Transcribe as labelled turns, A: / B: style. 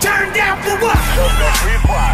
A: Turn down for what?